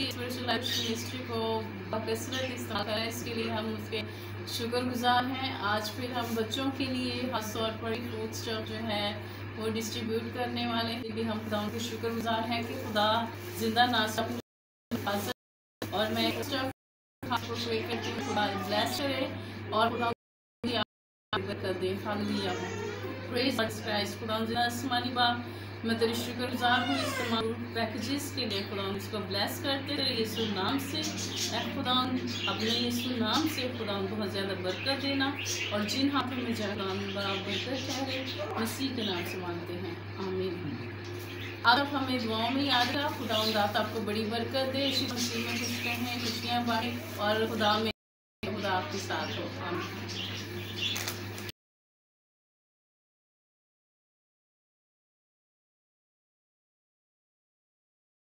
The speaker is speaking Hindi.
इसी स्पिरिचुअल लाइफ मिनिस्ट्री को बकसरत इस्तेमाल करें, इसके लिए हम उसके शुक्रगुजार हैं। आज फिर हम बच्चों के लिए खास तौर पर फ़ूड स्टॉक जो है, वो डिस्ट्रीब्यूट करने वाले हैं। भी हम खुदा के शुक्रगुजार हैं कि खुदा ज़िंदा नासा और मैं करती हूँ खुदा ब्लेस करे और खुदा कर दे। क्राइस्ट खुदा ज़िंदा आसमानी बाप। मैं तेरी शुक्रगुजार हूँ इस तमाम पैकेजेस के लिए खुदा इसको ब्लेस करते रहे यीशु नाम से। ए खुदा, अपने यीशु नाम से खुदा बहुत ज़्यादा बरकत देना और जिन हाथों में जहाँ बड़ा बरकत ठहरे मसीह के नाम से मांगते हैं। आमीन। आप हमें दुआओं में याद रहा खुदा रात आपको बड़ी बरकत दे इसी में खुश रहें, खुशियाँ बांटें और खुदा में खुदा आपके साथ हो।